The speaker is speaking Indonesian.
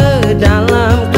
ke dalam